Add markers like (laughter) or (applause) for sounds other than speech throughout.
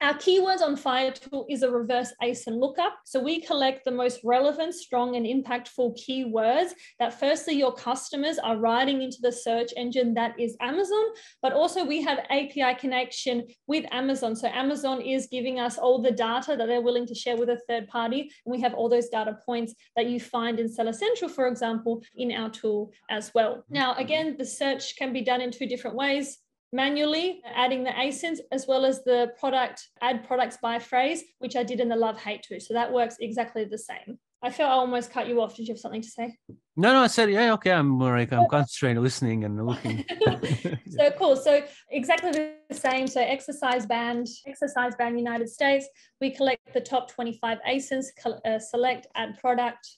Our keywords on Fire tool is a reverse ASIN lookup. So we collect the most relevant, strong, and impactful keywords that firstly your customers are writing into the search engine that is Amazon, but also we have API connection with Amazon. So Amazon is giving us all the data that they're willing to share with a third party. And we have all those data points that you find in Seller Central, for example, in our tool as well. Now, again, the search can be done in two different ways manually adding the asins as well as the product add products by phrase which i did in the love hate too. So that works exactly the same. I feel i almost cut you off. Did you have something to say? No no i said yeah okay i'm like i'm concentrating listening and looking. (laughs) So cool. So exactly the same. So exercise band exercise band united states. We collect the top 25 asins uh, select add product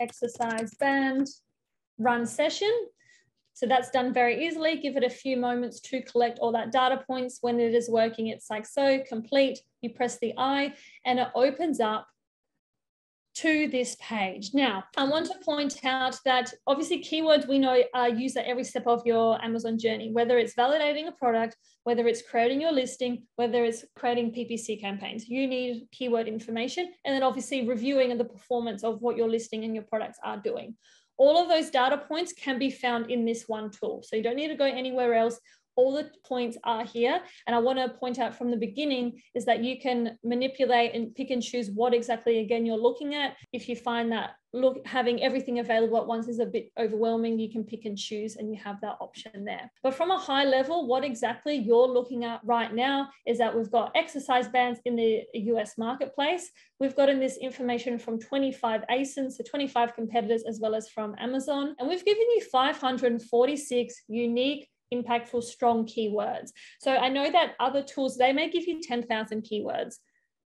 exercise band run session so that's done very easily. Give it a few moments to collect all that data points. When it is working, it's like so, complete. You press the I and it opens up to this page. Now, I want to point out that obviously keywords we know uh, are used at every step of your Amazon journey, whether it's validating a product, whether it's creating your listing, whether it's creating PPC campaigns. You need keyword information and then obviously reviewing the performance of what your listing and your products are doing. All of those data points can be found in this one tool. So you don't need to go anywhere else. All the points are here. And I want to point out from the beginning is that you can manipulate and pick and choose what exactly, again, you're looking at. If you find that look having everything available at once is a bit overwhelming you can pick and choose and you have that option there but from a high level what exactly you're looking at right now is that we've got exercise bands in the us marketplace we've gotten this information from 25 asins so 25 competitors as well as from amazon and we've given you 546 unique impactful strong keywords. So i know that other tools they may give you 10,000 keywords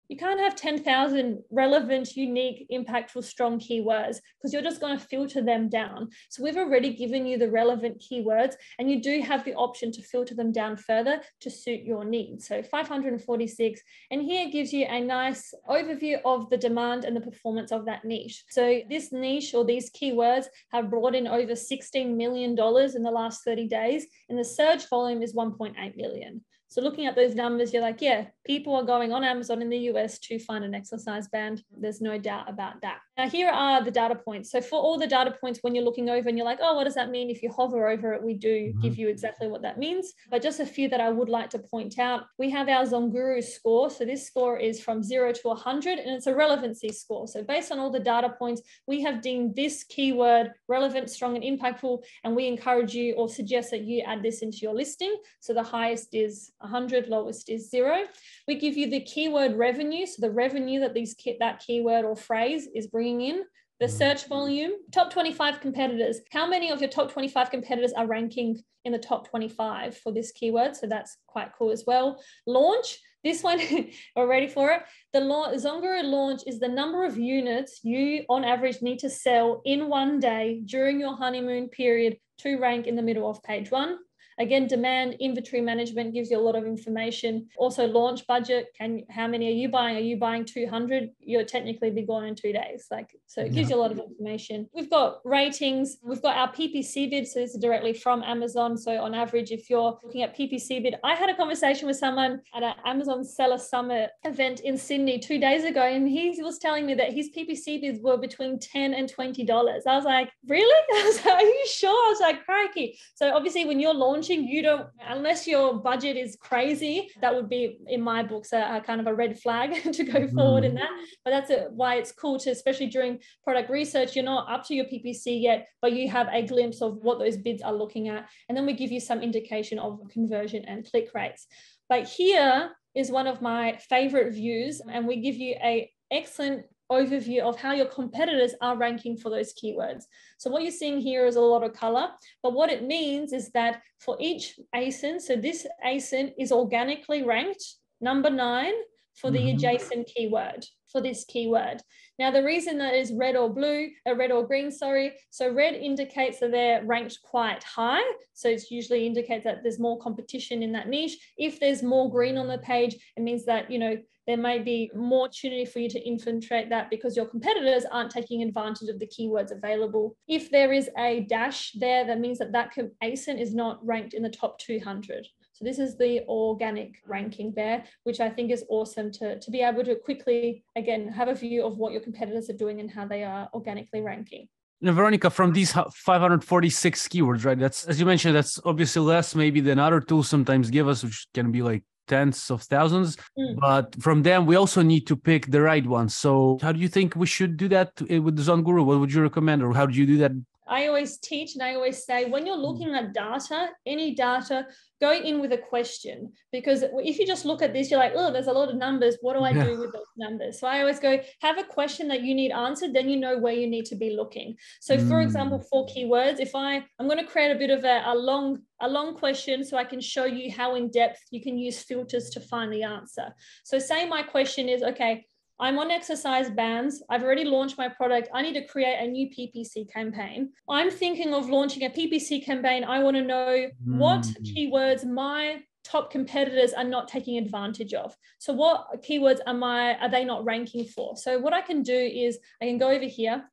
you can't have 10,000 relevant, unique, impactful, strong keywords because you're just going to filter them down. So we've already given you the relevant keywords and you do have the option to filter them down further to suit your needs. So 546, and here gives you a nice overview of the demand and the performance of that niche. So this niche or these keywords have brought in over $16 million in the last 30 days and the search volume is 1.8 million. So looking at those numbers, you're like, yeah, people are going on Amazon in the US to find an exercise band. There's no doubt about that. Now, here are the data points. So for all the data points, when you're looking over and you're like, oh, what does that mean? If you hover over it, we do mm-hmm. give you exactly what that means. But just a few that I would like to point out. We have our Zonguru score. So this score is from zero to 100 and it's a relevancy score. So based on all the data points, we have deemed this keyword relevant, strong, and impactful. And we encourage you or suggest that you add this into your listing. So the highest is 100, lowest is zero. We give you the keyword revenue. So the revenue that these that keyword or phrase is bringing in the mm-hmm. search volume, top 25 competitors. How many of your top 25 competitors are ranking in the top 25 for this keyword? So that's quite cool as well. Launch, this one, (laughs) we're ready for it? The Zonguru launch is the number of units you on average need to sell in one day during your honeymoon period to rank in the middle of page one. Again, demand inventory management gives you a lot of information. Also, launch budget. Can how many are you buying? Are you buying 200? You're technically be gone in two days. Like so, it gives yeah. you a lot of information. We've got ratings. We've got our PPC bid. So this is directly from Amazon. So on average, if you're looking at PPC bid, I had a conversation with someone at an Amazon Seller Summit event in Sydney two days ago, and he was telling me that his PPC bids were between 10 and 20 dollars. I was like, really? (laughs) I was like, are you sure? I was like, crikey. So obviously, when you're launching launching, you don't, unless your budget is crazy, that would be in my books a, a kind of a red flag (laughs) to go mm-hmm. forward in that. But that's a, why it's cool to, especially during product research, you're not up to your PPC yet, but you have a glimpse of what those bids are looking at. And then we give you some indication of conversion and click rates. But here is one of my favorite views, and we give you a excellent overview of how your competitors are ranking for those keywords. So what you're seeing here is a lot of color, but what it means is that for each ASIN, so this ASIN is organically ranked number nine for the mm-hmm. adjacent keyword for this keyword. Now, the reason that is red or blue, a uh, red or green, sorry. So red indicates that they're ranked quite high. So it's usually indicates that there's more competition in that niche. If there's more green on the page, it means that, you know, there may be more opportunity for you to infiltrate that because your competitors aren't taking advantage of the keywords available. If there is a dash there, that means that that ASIN is not ranked in the top 200. So this is the organic ranking there, which I think is awesome to, to be able to quickly, again, have a view of what your competitors are doing and how they are organically ranking. Now, Veronica, from these 546 keywords, right? That's as you mentioned, that's obviously less maybe than other tools sometimes give us, which can be like tens of thousands. Mm. But from them, we also need to pick the right ones. So, how do you think we should do that with the ZonGuru? What would you recommend, or how do you do that I always teach and I always say when you're looking at data, any data, go in with a question because if you just look at this, you're like, oh, there's a lot of numbers. What do I yeah. do with (laughs) those numbers? So I always go, have a question that you need answered, then you know where you need to be looking. So mm. for example, for keywords, if I I'm going to create a bit of a, a long a long question so I can show you how in depth you can use filters to find the answer. So say my question is, okay, I'm on exercise bands. I've already launched my product. I need to create a new PPC campaign. I'm thinking of launching a PPC campaign. I want to know mm. what keywords my top competitors are not taking advantage of. So what keywords am I are they not ranking for? So what I can do is I can go over here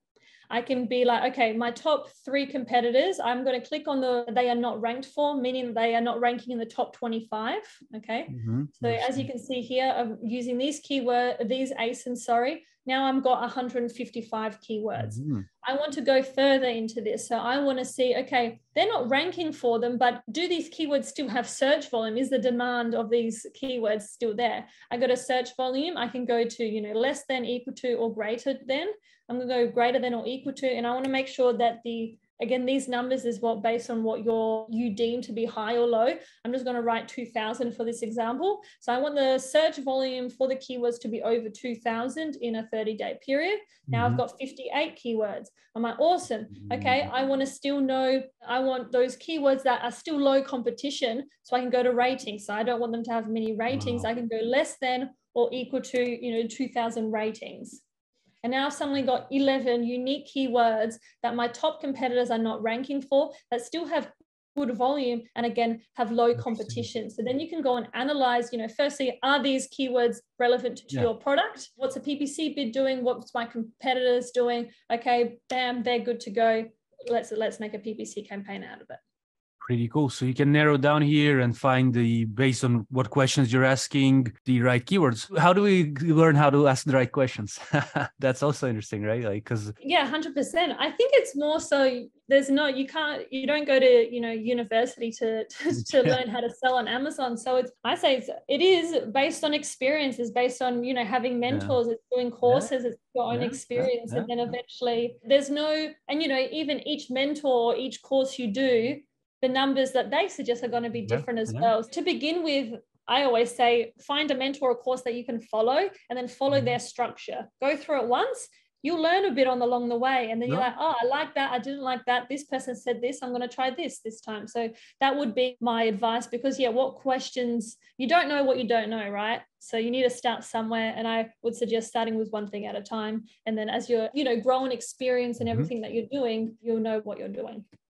I can be like, okay, my top three competitors, I'm going to click on the they are not ranked for, meaning they are not ranking in the top 25. Okay. Mm-hmm. So as you can see here, I'm using these keyword, these ASINs, sorry. Now I've got 155 keywords. Mm-hmm. I want to go further into this. So I want to see, okay, they're not ranking for them, but do these keywords still have search volume? Is the demand of these keywords still there? I got a search volume. I can go to, you know, less than, equal to, or greater than. I'm going to go greater than or equal to, and I want to make sure that the again these numbers is what based on what your you deem to be high or low. I'm just going to write 2000 for this example. So i want the search volume for the keywords to be over 2000 in a 30 day period. Now mm-hmm. i've got 58 keywords. I'm like awesome? Okay i want to still know i want those keywords that are still low competition so i can go to ratings. So i don't want them to have many ratings. Wow. i can go less than or equal to you know 2000 ratings and now I've suddenly got 11 unique keywords that my top competitors are not ranking for that still have good volume and again have low competition. So then you can go and analyze you know firstly are these keywords relevant to yeah. your product? What's a ppc bid doing? What's my competitors doing? Okay bam they're good to go. Let's let's make a ppc campaign out of it Pretty cool. So you can narrow down here and find the based on what questions you're asking the right keywords. How do we learn how to ask the right questions? (laughs) That's also interesting, right? Like because yeah, hundred percent. I think it's more so there's no you can't you don't go to you know university to to, (laughs) to learn how to sell on Amazon. So it's I say it's it is based on experiences, based on you know having mentors, yeah. it's doing courses, yeah. it's your own yeah. experience, and then eventually there's no and you know even each mentor, each course you do the numbers that they suggest are going to be different yeah, as yeah. well. To begin with, I always say find a mentor or course that you can follow and then follow mm-hmm. their structure. Go through it once. You'll learn a bit on the along the way, and then you're like, "Oh, I like that. I didn't like that. This person said this. I'm going to try this this time." So that would be my advice. Because yeah, what questions you don't know what you don't know, right? So you need to start somewhere, and I would suggest starting with one thing at a time, and then as you're, you know, growing experience and mm-hmm. everything mm-hmm. that you're doing, you'll know what you're doing.